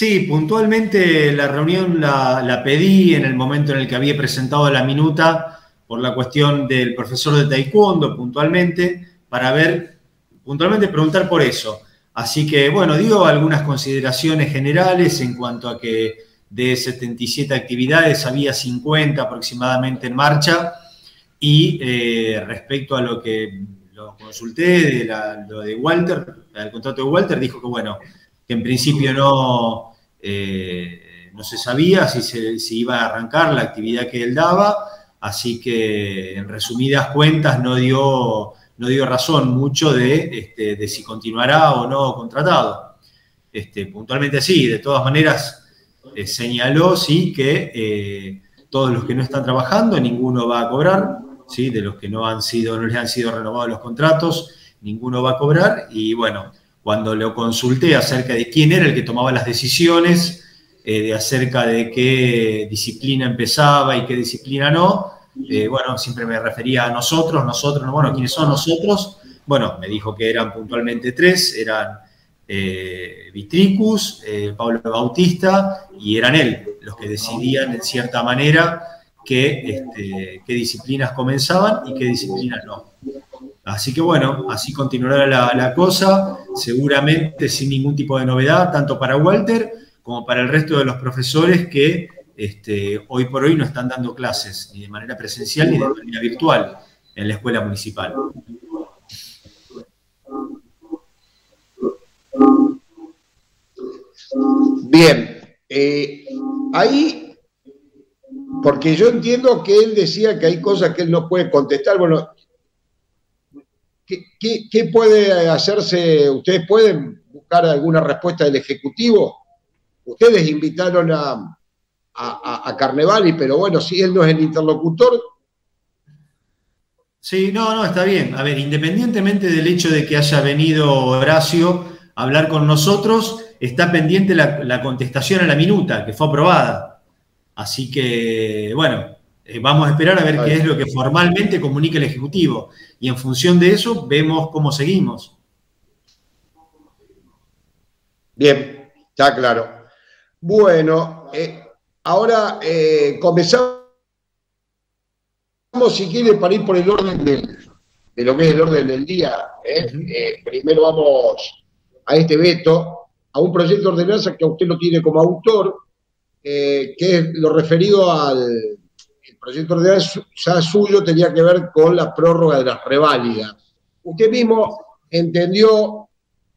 Sí, puntualmente la reunión la, pedí en el momento en el que había presentado la minuta por la cuestión del profesor de taekwondo, puntualmente, para ver, puntualmente preguntar por eso. Así que, bueno, digo algunas consideraciones generales en cuanto a que de 77 actividades había 50 aproximadamente en marcha y eh, respecto a lo que lo consulté, de lo de Walter, el contrato de Walter, dijo que, bueno, que en principio no, eh, no se sabía si, se, iba a arrancar la actividad que él daba, así que en resumidas cuentas no dio, no dio razón mucho de, este, de si continuará o no contratado. Este, puntualmente sí, de todas maneras eh, señaló sí que eh, todos los que no están trabajando, ninguno va a cobrar, ¿sí? de los que no, han sido, no les han sido renovados los contratos, ninguno va a cobrar y bueno, cuando lo consulté acerca de quién era el que tomaba las decisiones, eh, de acerca de qué disciplina empezaba y qué disciplina no, eh, bueno, siempre me refería a nosotros, nosotros, bueno, ¿quiénes son nosotros? Bueno, me dijo que eran puntualmente tres, eran eh, Vitricus, Pablo Bautista y eran él los que decidían en cierta manera qué, este, qué disciplinas comenzaban y qué disciplinas no. Así que bueno, así continuará la, cosa, seguramente sin ningún tipo de novedad, tanto para Walter como para el resto de los profesores que este, hoy por hoy no están dando clases ni de manera presencial ni de manera virtual en la escuela municipal. Bien, eh, ahí, porque yo entiendo que él decía que hay cosas que él no puede contestar. Bueno, ¿Qué, puede hacerse? ¿Ustedes pueden buscar alguna respuesta del Ejecutivo? Ustedes invitaron a, a, Carnevali, pero bueno, si él no es el interlocutor. Sí, no, no, está bien. A ver, independientemente del hecho de que haya venido Horacio a hablar con nosotros, está pendiente la contestación a la minuta, que fue aprobada. Así que, bueno, eh, vamos a esperar a ver qué es lo que formalmente comunica el Ejecutivo y en función de eso vemos cómo seguimos. Bien, está claro. Bueno, eh, ahora eh, comenzamos, si quiere, para ir por el orden de lo que es el orden del día. primero vamos a este veto, a un proyecto de ordenanza que usted lo tiene como autor, que es lo referido al proyecto ordenanza suyo tenía que ver con la prórroga de las reválidas. Usted mismo entendió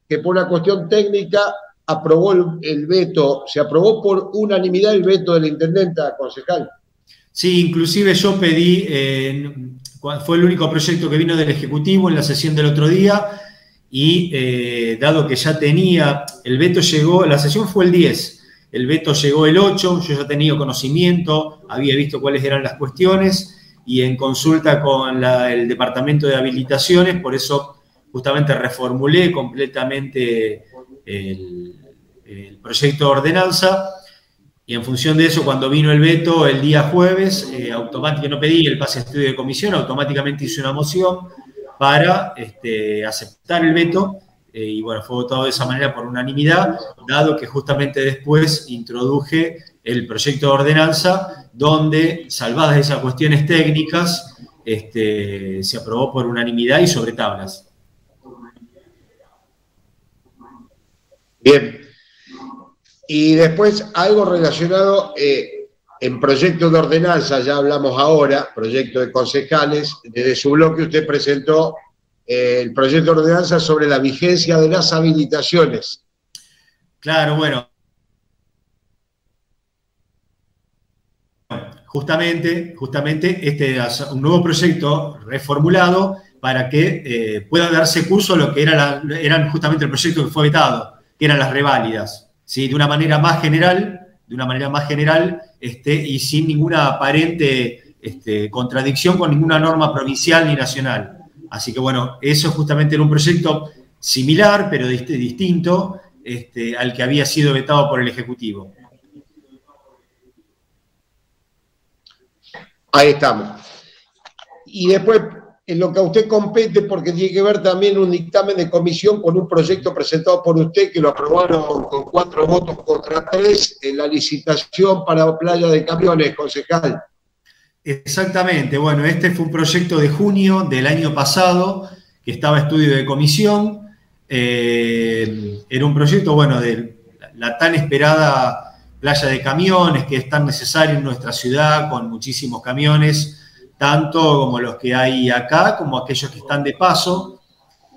que por una cuestión técnica aprobó el, veto, se aprobó por unanimidad el veto de la intendenta concejal. Sí, inclusive yo pedí, fue el único proyecto que vino del Ejecutivo en la sesión del otro día, y eh, dado que ya tenía, el veto llegó, la sesión fue el 10, el veto llegó el 8, yo ya tenido conocimiento, había visto cuáles eran las cuestiones y en consulta con el Departamento de Habilitaciones, por eso justamente reformulé completamente el, proyecto de ordenanza y en función de eso, cuando vino el veto el día jueves, eh, automáticamente no pedí el pase de estudio de comisión, automáticamente hice una moción para este, aceptar el veto eh, y bueno, fue votado de esa manera por unanimidad, dado que justamente después introduje el proyecto de ordenanza donde, salvadas esas cuestiones técnicas, este, se aprobó por unanimidad y sobre tablas. Bien. Y después algo relacionado eh, en proyecto de ordenanza, ya hablamos ahora, proyecto de concejales, desde su bloque usted presentó el proyecto de ordenanza sobre la vigencia de las habilitaciones. Claro, bueno. Justamente, justamente este es un nuevo proyecto reformulado para que eh, pueda darse curso a lo que era eran justamente el proyecto que fue vetado, que eran las reválidas, ¿sí? de una manera más general, de una manera más general este, y sin ninguna aparente este, contradicción con ninguna norma provincial ni nacional. Así que bueno, eso justamente era un proyecto similar, pero distinto este, al que había sido vetado por el Ejecutivo. Ahí estamos. Y después, en lo que a usted compete, porque tiene que ver también un dictamen de comisión con un proyecto presentado por usted que lo aprobaron con cuatro votos contra tres en la licitación para playa de camiones, concejal. Exactamente, bueno, este fue un proyecto de junio del año pasado que estaba estudio de comisión. Eh, era un proyecto, bueno, de la tan esperada playa de camiones que es tan necesaria en nuestra ciudad con muchísimos camiones tanto como los que hay acá, como aquellos que están de paso,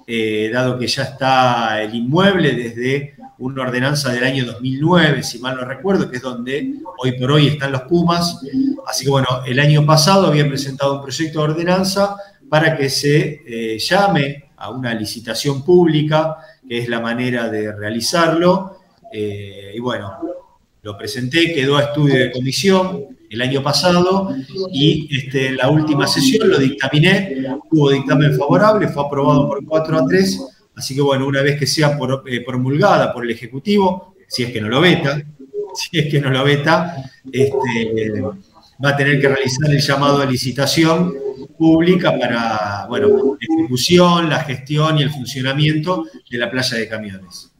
eh, dado que ya está el inmueble desde una ordenanza del año 2009, si mal no recuerdo, que es donde hoy por hoy están los Pumas. Así que bueno, el año pasado había presentado un proyecto de ordenanza para que se eh, llame a una licitación pública, que es la manera de realizarlo. Eh, y bueno, lo presenté, quedó a estudio de comisión, el año pasado y este, la última sesión lo dictaminé, hubo dictamen favorable, fue aprobado por 4 a 3, así que bueno, una vez que sea eh, promulgada por el Ejecutivo, si es que no lo veta, si es que no lo veta, este, va a tener que realizar el llamado a licitación pública para, bueno, la ejecución, la gestión y el funcionamiento de la playa de camiones.